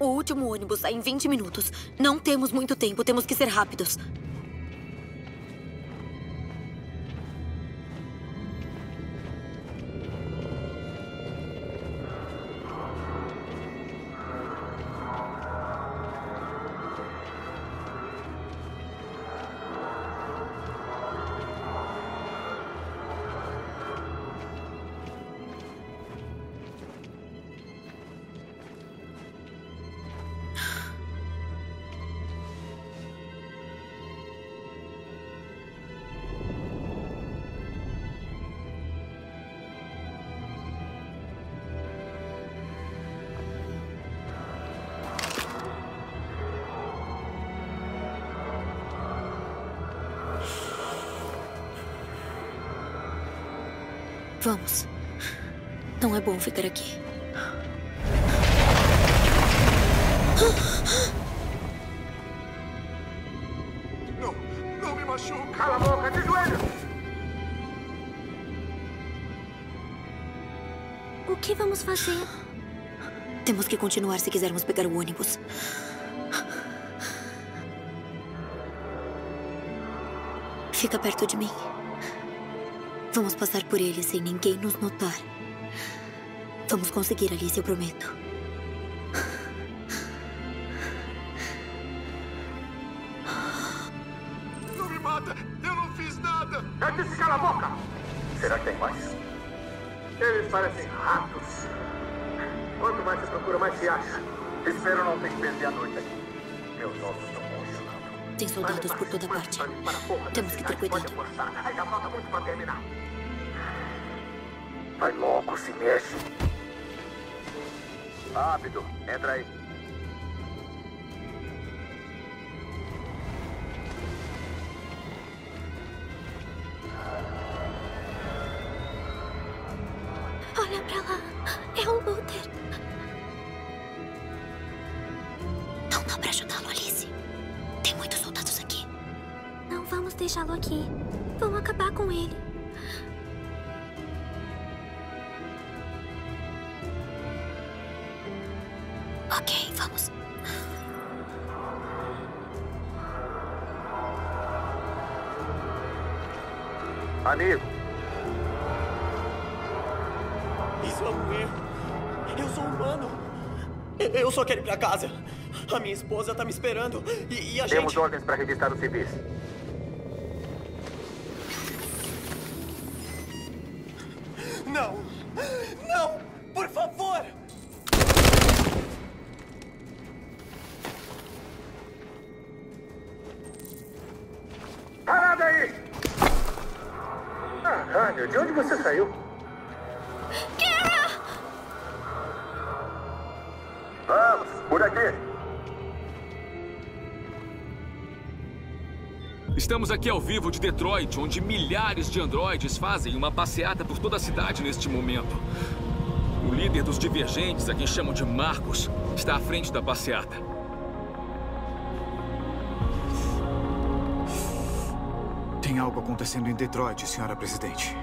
O último ônibus sai em 20 minutos. Não temos muito tempo, temos que ser rápidos. Vamos. Não é bom ficar aqui. Não, não me machuca. Cala a boca, de joelho! O que vamos fazer? Temos que continuar se quisermos pegar o ônibus. Fica perto de mim. Vamos passar por ele sem ninguém nos notar. Vamos conseguir, Alice, eu prometo. Não me mata. Eu não fiz nada. Eu disse cala a boca! Será que tem mais? Eles parecem ratos. Quanto mais se procura, mais se acha. Espero não ter que perder a noite aqui. Meus ossos estão congelando. Tem soldados por toda parte. Temos que ter cuidado. Ainda falta muito para terminar. Vai logo, se mexe. Rápido, entra aí. Quero ir pra casa. A minha esposa tá me esperando. E, e a temos gente. ordens para revistar os civis. Não! Não! Por favor! Parada aí! Ah, rádio, de onde você saiu? Estamos aqui ao vivo de Detroit, onde milhares de androides fazem uma passeata por toda a cidade neste momento. O líder dos divergentes, a quem chamam de Marcos, está à frente da passeata. Tem algo acontecendo em Detroit, senhora presidente.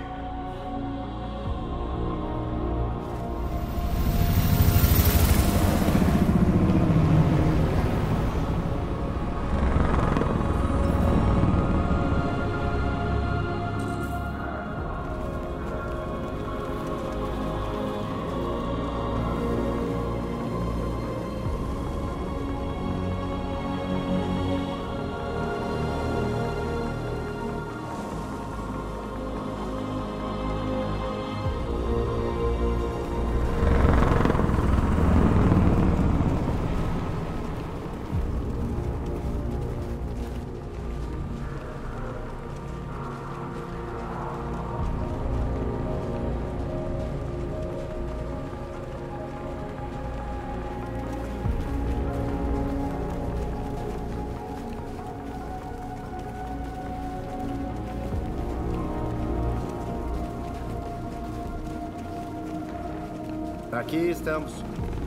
Aqui estamos.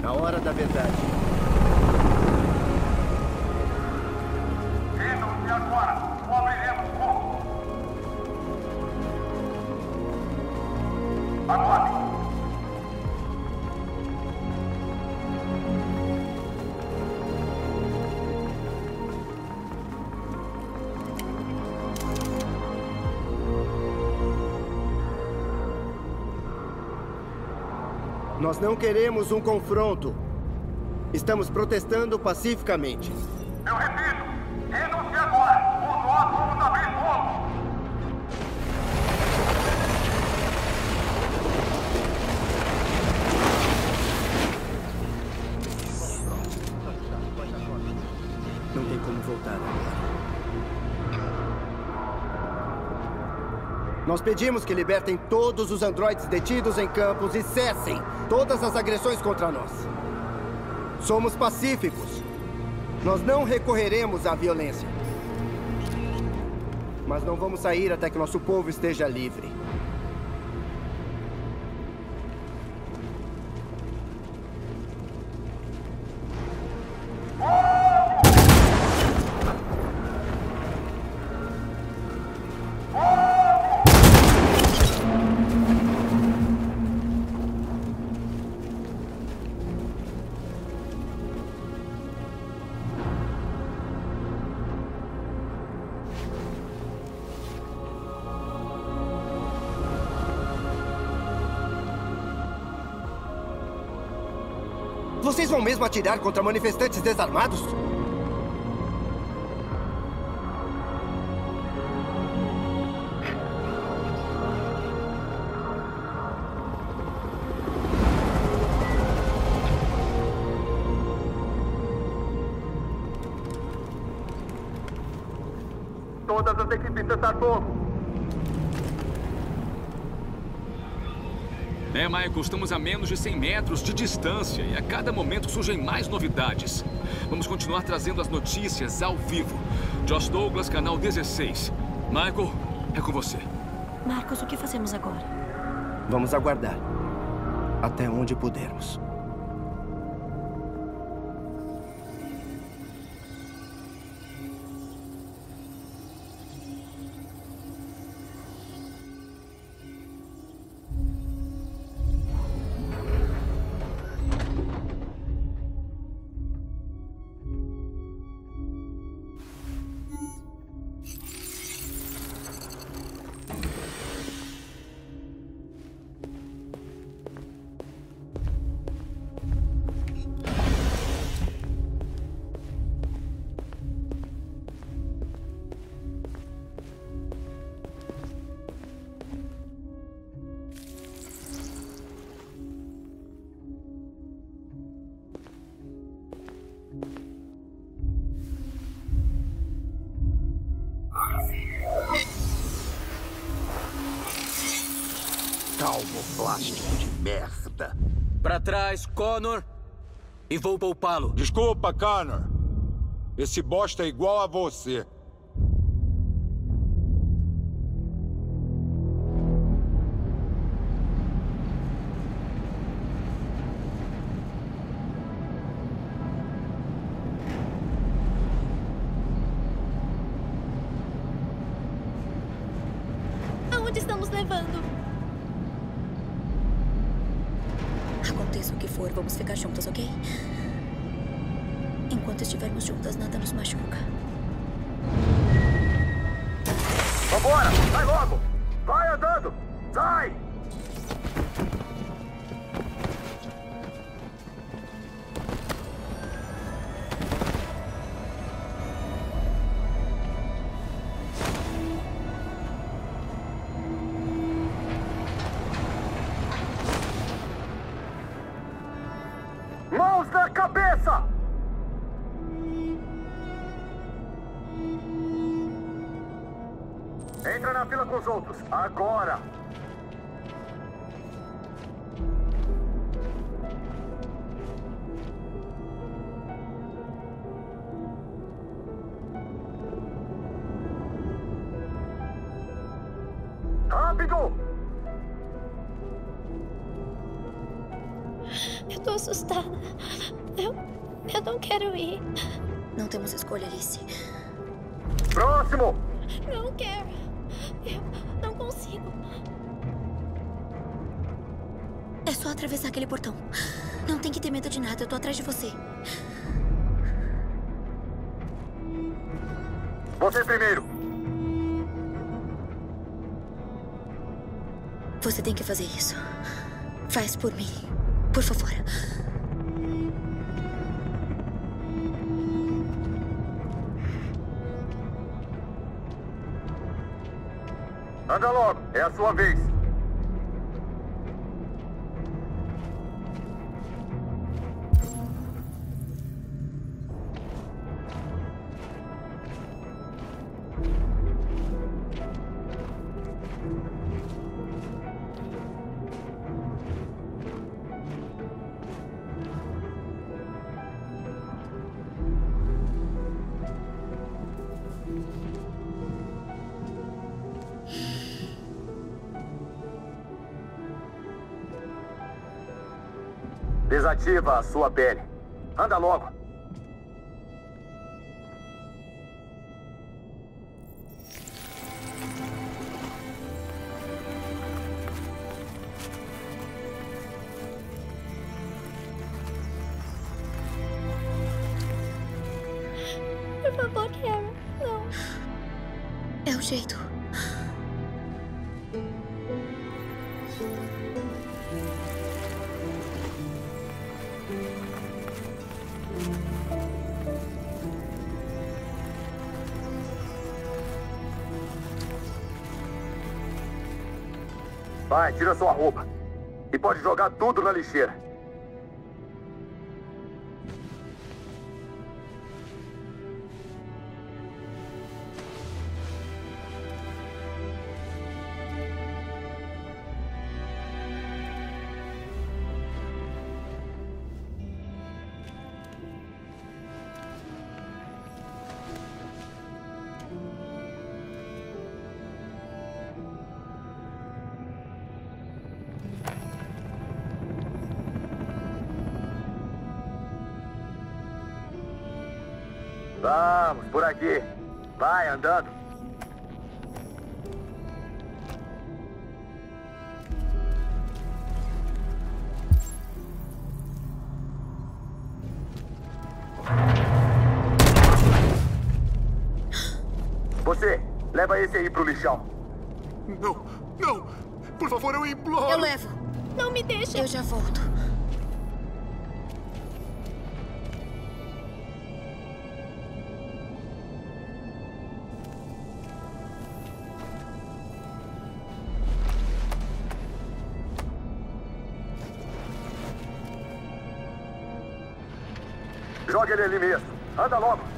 Na hora da verdade. Nós não queremos um confronto. Estamos protestando pacificamente. Eu repito, Nós pedimos que libertem todos os androides detidos em campos e cessem todas as agressões contra nós. Somos pacíficos. Nós não recorreremos à violência. Mas não vamos sair até que nosso povo esteja livre. Mesmo atirar contra manifestantes desarmados? Michael, estamos a menos de 100 metros de distância e a cada momento surgem mais novidades. Vamos continuar trazendo as notícias ao vivo. Josh Douglas, canal 16. Michael, é com você. Marcos, o que fazemos agora? Vamos aguardar. Até onde pudermos. Pra trás, Connor. E vou poupá-lo. Desculpa, Connor. Esse bosta é igual a você. Aonde estamos levando? Aconteça o que for, vamos ficar juntas, ok? Enquanto estivermos juntas, nada nos machuca. Vambora! Vai logo! Vai andando! Sai! Agora! Não tem que ter medo de nada. Eu tô atrás de você. Você primeiro! Você tem que fazer isso. Faz por mim. Por favor. Anda logo, é a sua vez. Desativa a sua pele. Anda logo. Vai, tira sua roupa. E pode jogar tudo na lixeira. Aqui. Vai, andando. Você, leva esse aí pro lixão. Não, não! Por favor, eu imploro! Eu levo. Não me deixa. Eu já volto. Ele ali mesmo. Anda logo.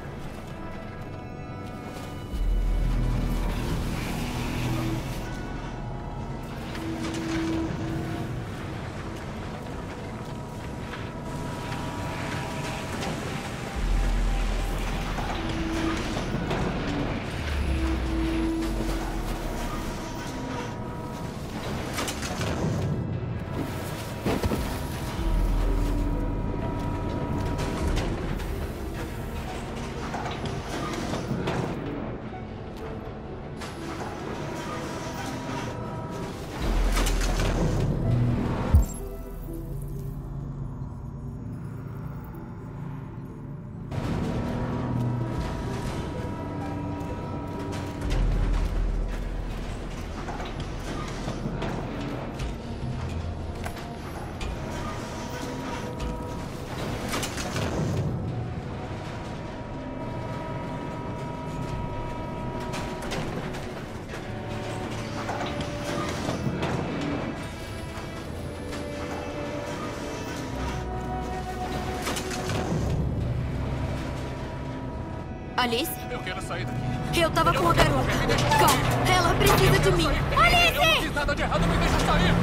Alice? Eu quero sair daqui. Eu tava com a garota. Calma, ela precisa de mim. Eu não Alice! fiz nada de errado, me deixa sair!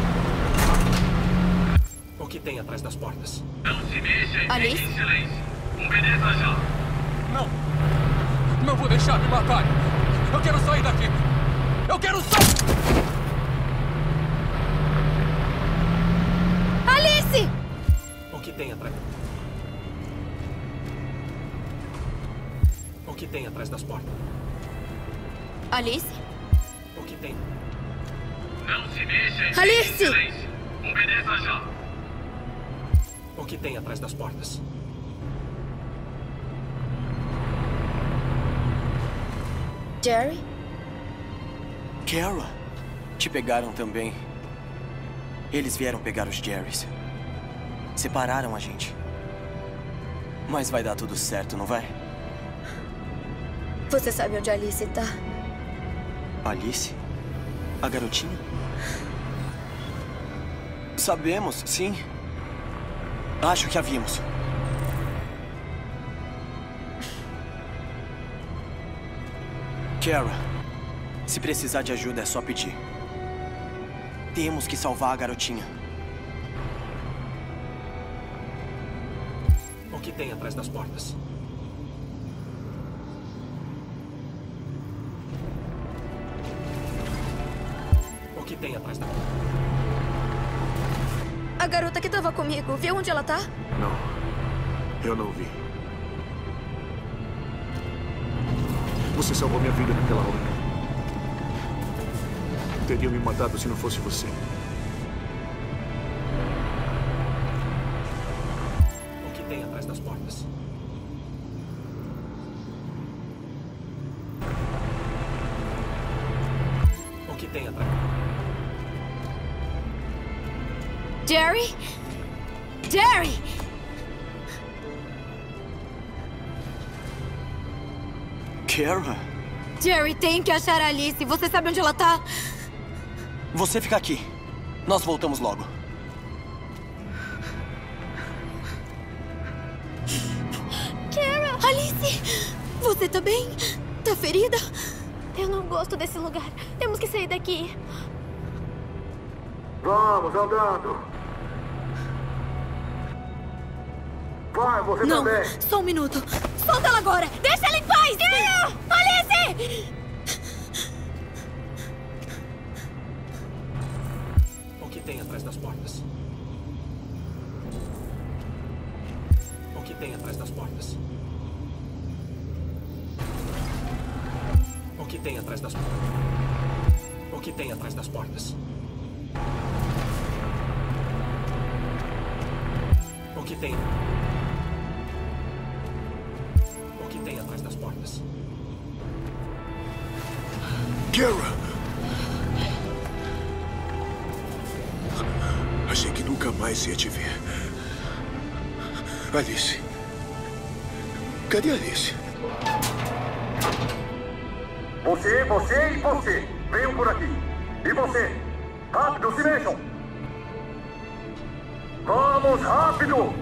O que tem atrás das portas? Não se mexa Alice? em silêncio. Obedeça já. Não! Não vou deixar me matarem! Eu quero sair daqui! Eu quero sair! Alice! O que que tem atrás das portas? Alice? O que tem? Não se em Alice! Obedeça já. O que tem atrás das portas? Jerry? Kara, te pegaram também. Eles vieram pegar os Jerrys. Separaram a gente. Mas vai dar tudo certo, não vai? Você sabe onde a Alice tá? Alice? A garotinha? Sabemos, sim. Acho que a vimos. Kara, se precisar de ajuda é só pedir. Temos que salvar a garotinha. O que tem atrás das portas? Garota que tava comigo, viu onde ela tá? Não. Eu não vi. Você salvou minha vida naquela hora. Teriam me matado se não fosse você. Que achar a Alice. Você sabe onde ela tá? Você fica aqui. Nós voltamos logo. Kara! Alice! Você tá bem? Tá ferida? Eu não gosto desse lugar. Temos que sair daqui. Vamos, andando. Vai, você Não, também. só um minuto. Solta ela agora! Deixa ela em paz! Kara! Alice! Atrás das portas? O que tem atrás das portas? O que tem atrás das portas? O que tem atrás das portas? O que tem? O que tem atrás das portas? Kara! Achei que nunca mais ia te ver. Alice. Cadê Alice? Você, você e você. Venham por aqui. E você. Rápido, se mexam. Vamos, rápido.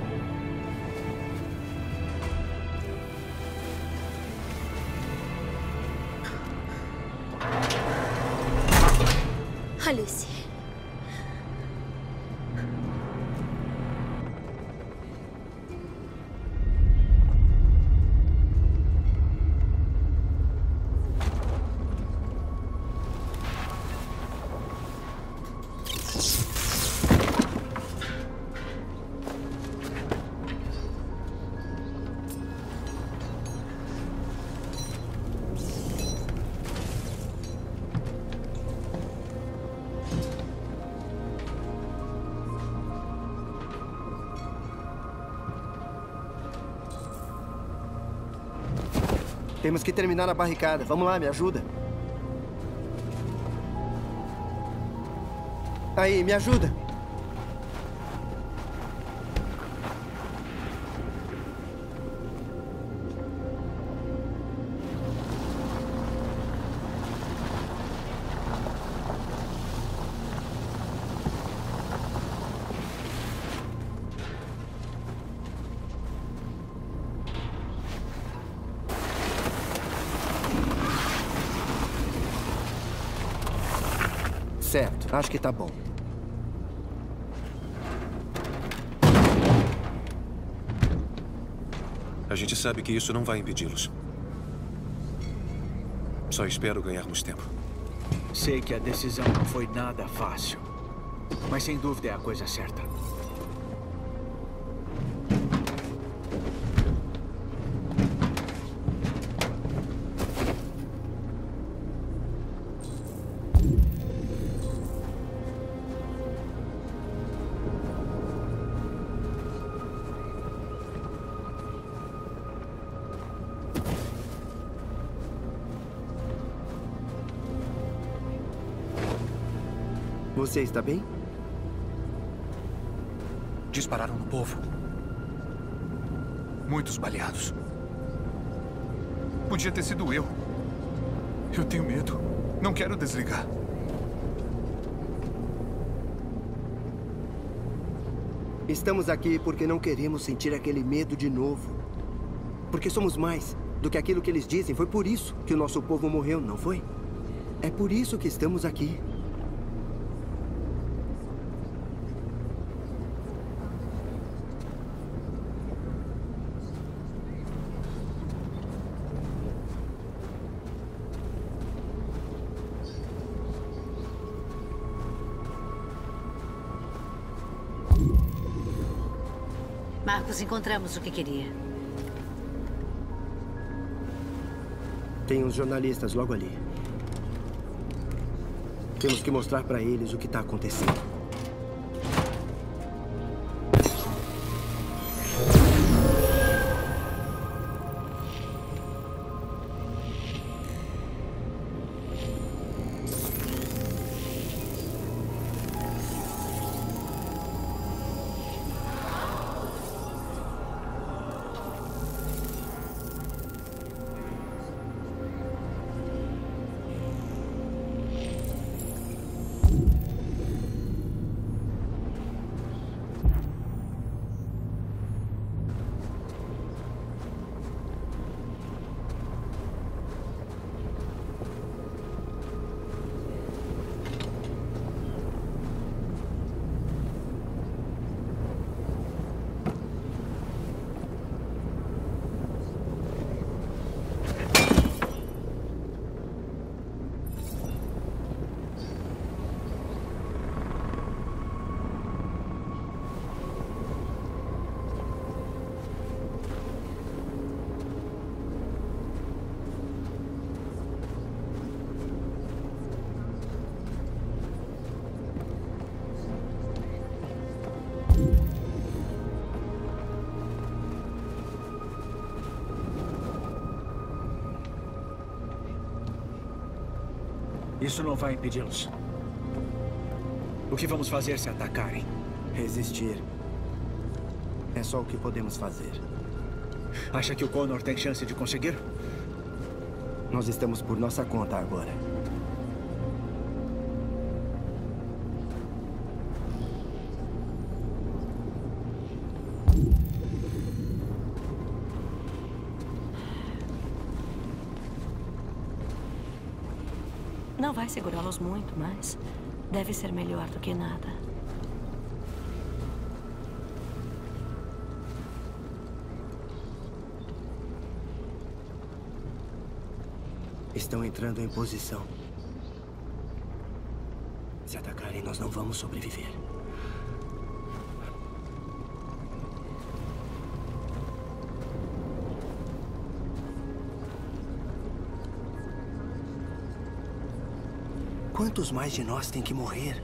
Temos que terminar a barricada. Vamos lá, me ajuda. Aí, me ajuda. Acho que tá bom. A gente sabe que isso não vai impedi-los. Só espero ganharmos tempo. Sei que a decisão não foi nada fácil. Mas sem dúvida é a coisa certa. Você está bem? Dispararam no povo. Muitos baleados. Podia ter sido eu. Eu tenho medo. Não quero desligar. Estamos aqui porque não queremos sentir aquele medo de novo. Porque somos mais do que aquilo que eles dizem. Foi por isso que o nosso povo morreu, não foi? É por isso que estamos aqui. Marcos, encontramos o que queria. Tem uns jornalistas logo ali. Temos que mostrar para eles o que está acontecendo. Isso não vai impedi-los. O que vamos fazer se atacarem? Resistir. É só o que podemos fazer. Acha que o Connor tem chance de conseguir? Nós estamos por nossa conta agora. Vai segurá-los muito, mas deve ser melhor do que nada. Estão entrando em posição. Se atacarem, nós não vamos sobreviver. Quantos mais de nós tem que morrer?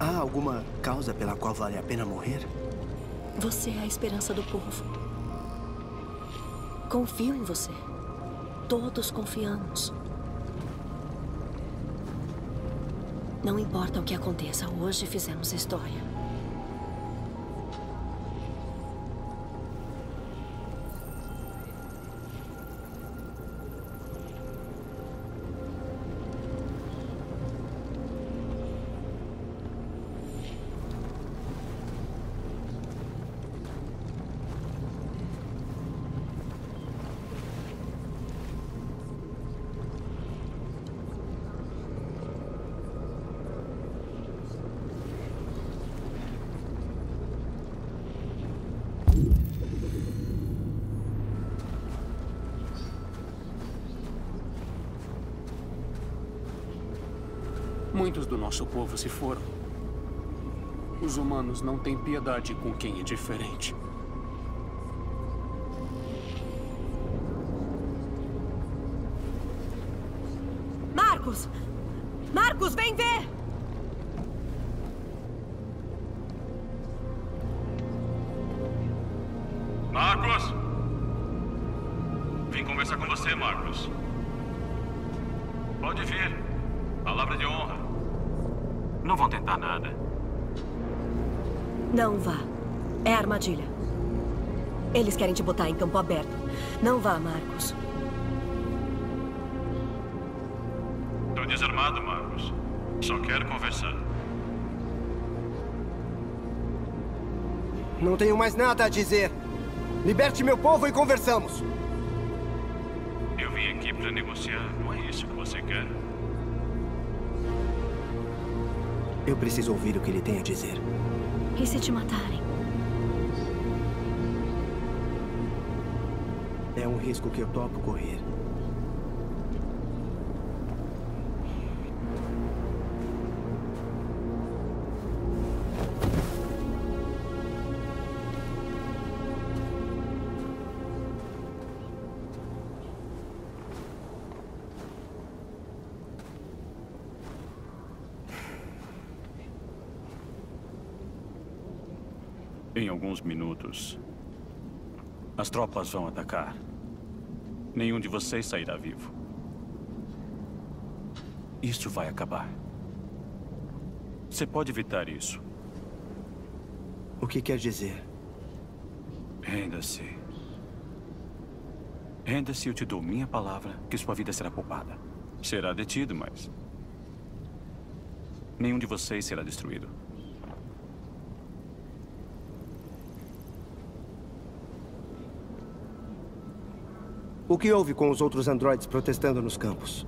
Há alguma causa pela qual vale a pena morrer? Você é a esperança do povo. Confio em você. Todos confiamos. Não importa o que aconteça, hoje fizemos história. Nosso povo se foram. Os humanos não têm piedade com quem é diferente. Marcos! Marcos, vem ver! Marcos! Vim conversar com você, Marcos. Pode vir. Palavra de honra. Não vão tentar nada. Não vá. É armadilha. Eles querem te botar em campo aberto. Não vá, Marcos. Tô desarmado, Marcos. Só quero conversar. Não tenho mais nada a dizer. Liberte meu povo e conversamos. Eu vim aqui para negociar. Não é isso que você quer? Eu preciso ouvir o que ele tem a dizer. E se te matarem? É um risco que eu topo correr. Alguns minutos, as tropas vão atacar. Nenhum de vocês sairá vivo. Isso vai acabar. Você pode evitar isso. O que quer dizer? Renda-se. Renda-se, eu te dou minha palavra que sua vida será poupada. Será detido, mas. Nenhum de vocês será destruído. O que houve com os outros androides protestando nos campos?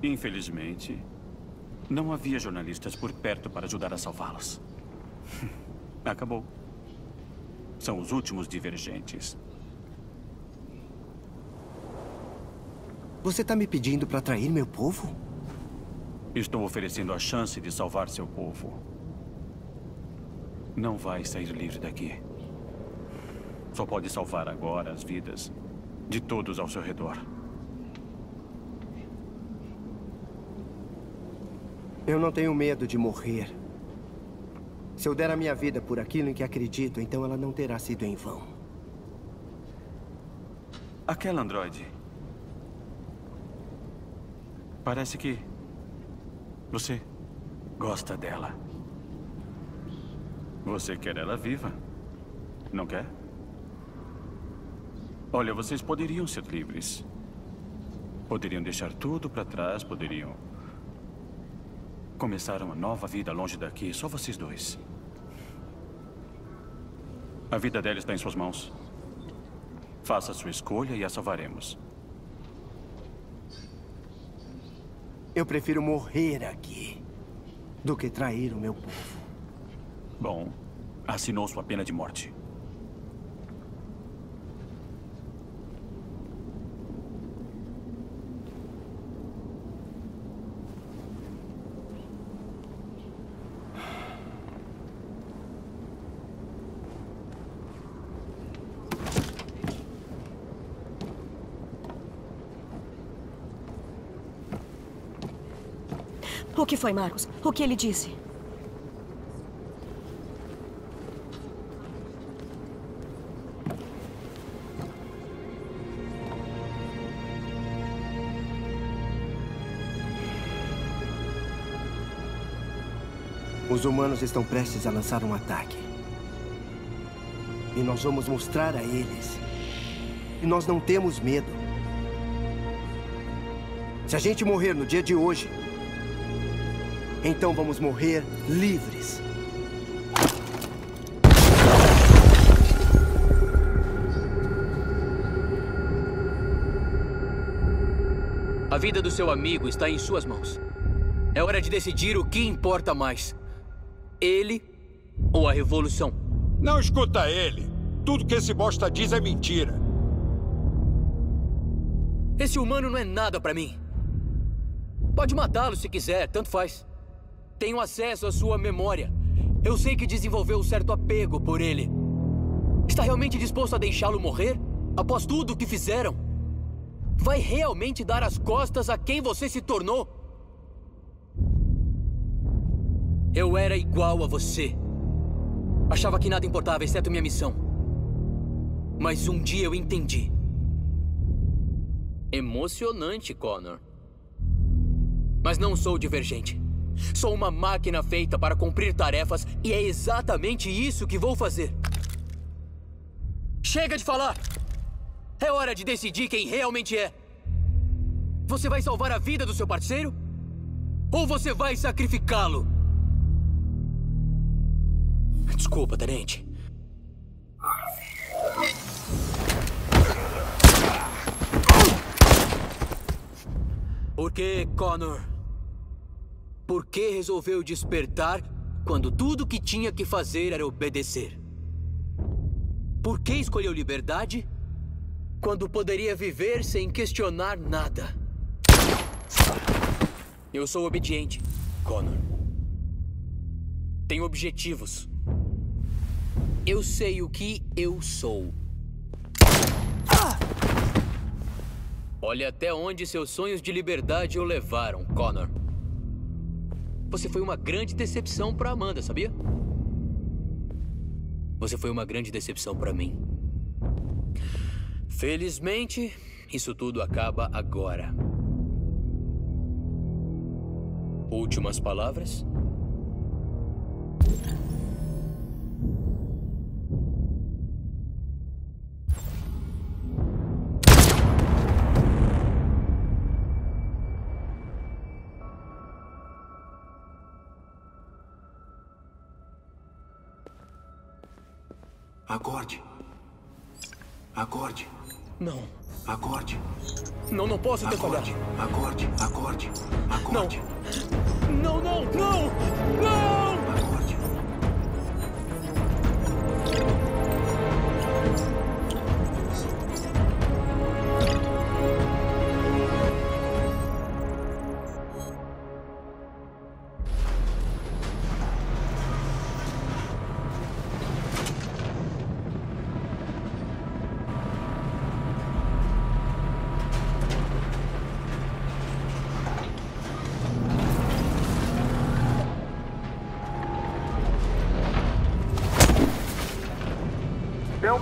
Infelizmente, não havia jornalistas por perto para ajudar a salvá-los. Acabou. São os últimos divergentes. Você está me pedindo para trair meu povo? Estou oferecendo a chance de salvar seu povo. Não vai sair livre daqui. Só pode salvar agora as vidas de todos ao seu redor. Eu não tenho medo de morrer. Se eu der a minha vida por aquilo em que acredito, então ela não terá sido em vão. Aquela androide. Parece que você gosta dela. Você quer ela viva? Não quer? Olha, vocês poderiam ser livres. Poderiam deixar tudo para trás, poderiam começar uma nova vida longe daqui, só vocês dois. A vida dela está em suas mãos. Faça a sua escolha e a salvaremos. Eu prefiro morrer aqui do que trair o meu povo. Bom, assinou sua pena de morte. O que foi, Marcos? O que ele disse? Os humanos estão prestes a lançar um ataque. E nós vamos mostrar a eles. E nós não temos medo. Se a gente morrer no dia de hoje, então vamos morrer livres. A vida do seu amigo está em suas mãos. É hora de decidir o que importa mais: ele ou a revolução. Não escuta ele. Tudo que esse bosta diz é mentira. Esse humano não é nada pra mim. Pode matá-lo se quiser, tanto faz. Tenho acesso à sua memória. Eu sei que desenvolveu um certo apego por ele. Está realmente disposto a deixá-lo morrer? Após tudo o que fizeram? Vai realmente dar as costas a quem você se tornou? Eu era igual a você. Achava que nada importava exceto minha missão. Mas um dia eu entendi. Emocionante, Connor. Mas não sou divergente. Sou uma máquina feita para cumprir tarefas e é exatamente isso que vou fazer. Chega de falar! É hora de decidir quem realmente é. Você vai salvar a vida do seu parceiro? Ou você vai sacrificá-lo? Desculpa, tenente. Por que, Connor? Por que resolveu despertar quando tudo que tinha que fazer era obedecer? Por que escolheu liberdade quando poderia viver sem questionar nada? Eu sou obediente, Connor. Tenho objetivos. Eu sei o que eu sou. Olha até onde seus sonhos de liberdade o levaram, Connor. Você foi uma grande decepção para Amanda, sabia? Você foi uma grande decepção para mim. Felizmente, isso tudo acaba agora. Últimas palavras? Acorde. Não. Acorde. Não, não posso ter Acorde. Acorde. Acorde. Acorde. Não, não, não! Não! Acorde.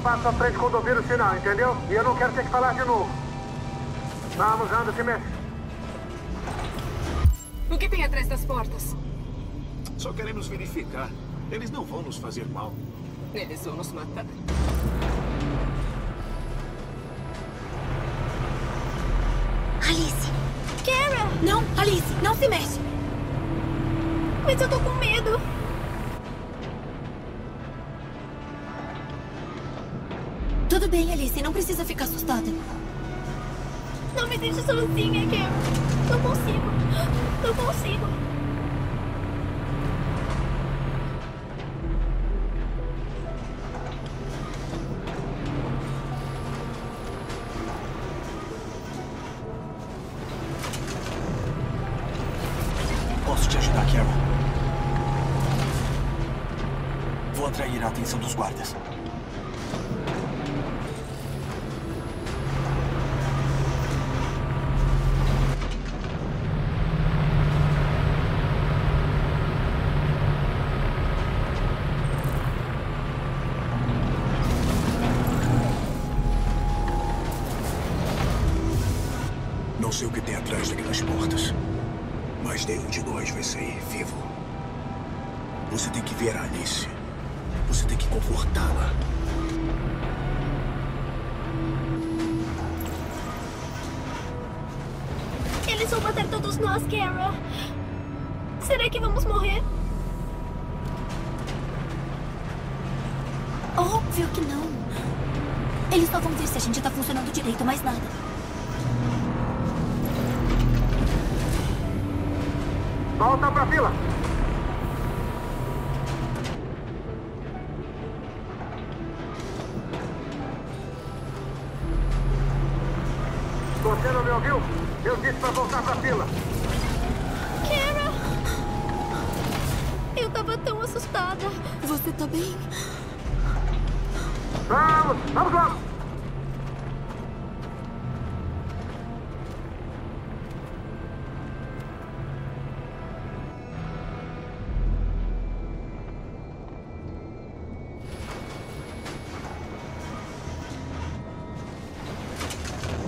Passo à frente quando ouvir o sinal, entendeu? E eu não quero ter que falar de novo. Vamos, anda, se mexe. O que tem atrás das portas? Só queremos verificar. Eles não vão nos fazer mal. Eles vão nos matar. Alice! Kara! Não, Alice, não se mexe. Mas eu tô com medo. Alice, não precisa ficar assustada. Não me deixe sozinha, Kara. Não consigo. Não consigo. Portas. Mas nenhum de nós vai sair vivo. Você tem que ver a Alice. Você tem que confortá-la. Eles vão matar todos nós, Kara. Será que vamos morrer? Óbvio que não. Eles só vão ver se a gente tá funcionando direito, mais nada. Vamos, vamos logo.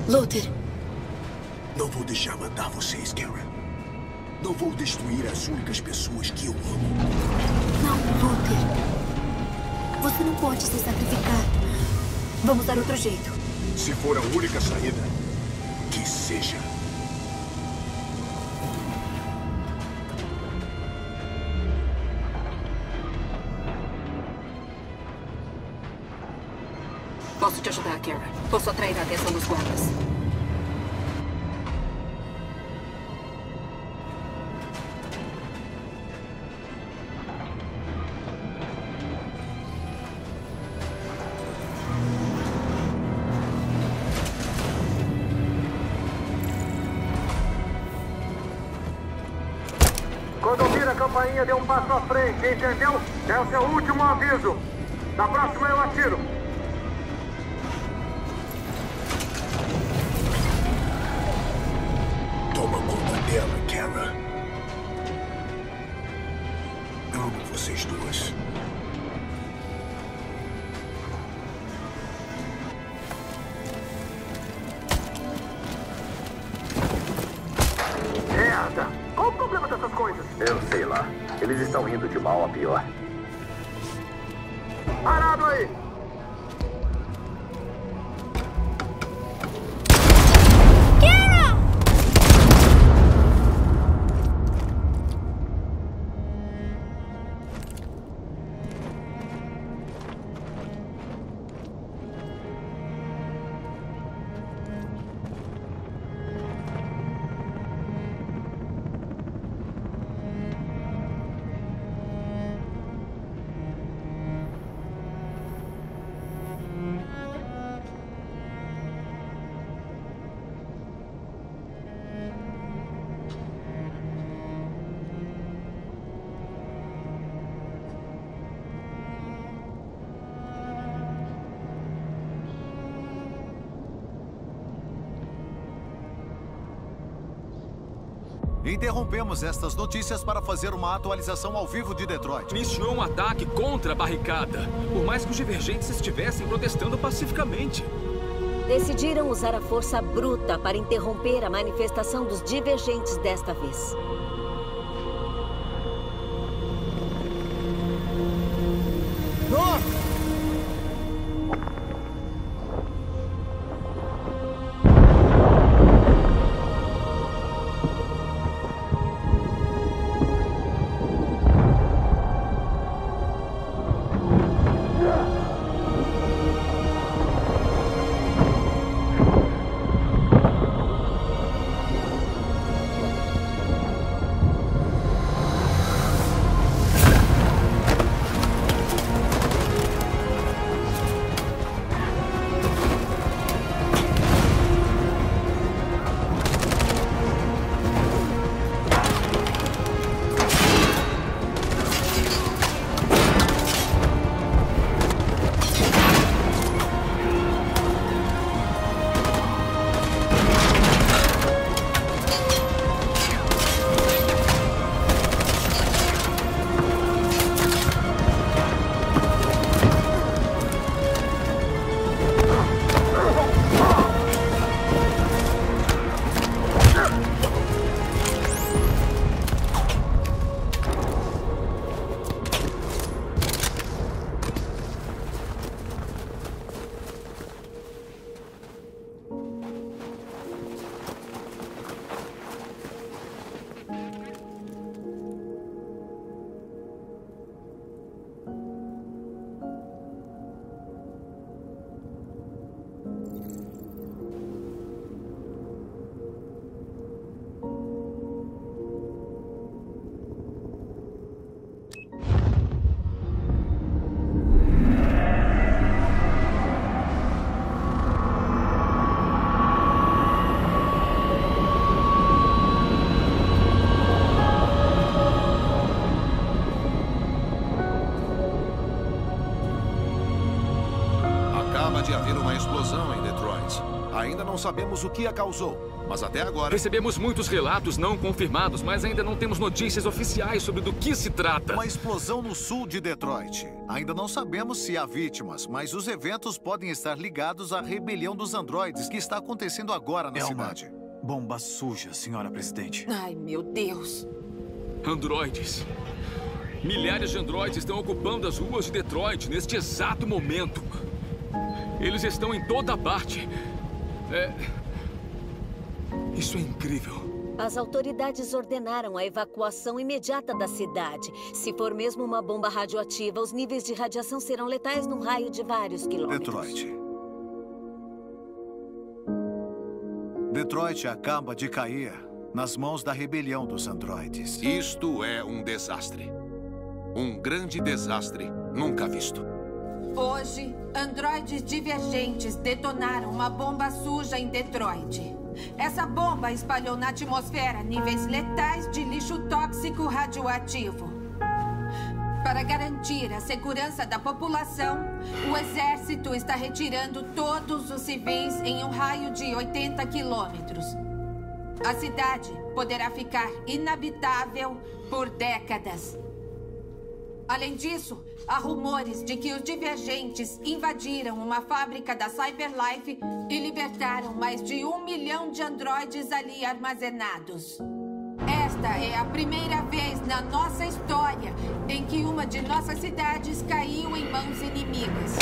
Luther, Não vou deixar matar vocês, Karen. Não vou destruir as únicas pessoas que eu amo. Não, Luther. Você não pode se sacrificar. Vamos dar outro jeito. Se for a única saída, que seja. Posso te ajudar, Kara. Posso atrair a atenção dos guardas. Entendeu? É o seu último aviso. Na próxima eu atiro. Toma conta dela, Kara. Amo vocês duas. Merda! Qual o problema dessas coisas? Eu sei lá. Eles estão indo de mal a pior. Parado aí! Interrompemos estas notícias para fazer uma atualização ao vivo de Detroit. Iniciou um ataque contra a barricada, por mais que os divergentes estivessem protestando pacificamente. Decidiram usar a força bruta para interromper a manifestação dos divergentes desta vez. Não sabemos o que a causou, mas até agora. Recebemos muitos relatos não confirmados, mas ainda não temos notícias oficiais sobre do que se trata. Uma explosão no sul de Detroit. Ainda não sabemos se há vítimas, mas os eventos podem estar ligados à rebelião dos androides que está acontecendo agora na Elma, cidade. Bomba suja, senhora presidente. Ai, meu Deus. Androides. Milhares de androides estão ocupando as ruas de Detroit neste exato momento. Eles estão em toda parte. É. Isso é incrível. As autoridades ordenaram a evacuação imediata da cidade. Se for mesmo uma bomba radioativa, os níveis de radiação serão letais num raio de vários quilômetros. Detroit. Detroit acaba de cair nas mãos da rebelião dos androides. Isto é um desastre. Um grande desastre nunca visto. Hoje, androides divergentes detonaram uma bomba suja em Detroit. Essa bomba espalhou na atmosfera níveis letais de lixo tóxico radioativo. Para garantir a segurança da população, o exército está retirando todos os civis em um raio de 80 quilômetros. A cidade poderá ficar inabitável por décadas. Além disso, há rumores de que os divergentes invadiram uma fábrica da Cyberlife e libertaram mais de um milhão de androides ali armazenados. Esta é a primeira vez na nossa história em que uma de nossas cidades caiu em mãos inimigas.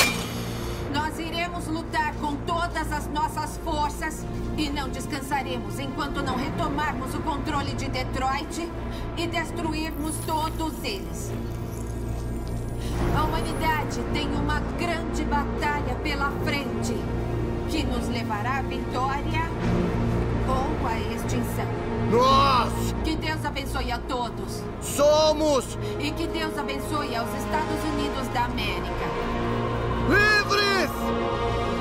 Nós iremos lutar com todas as nossas forças e não descansaremos enquanto não retomarmos o controle de Detroit e destruirmos todos eles. A humanidade tem uma grande batalha pela frente que nos levará à vitória ou à extinção. Nós! Que Deus abençoe a todos. Somos! E que Deus abençoe aos Estados Unidos da América. Livres!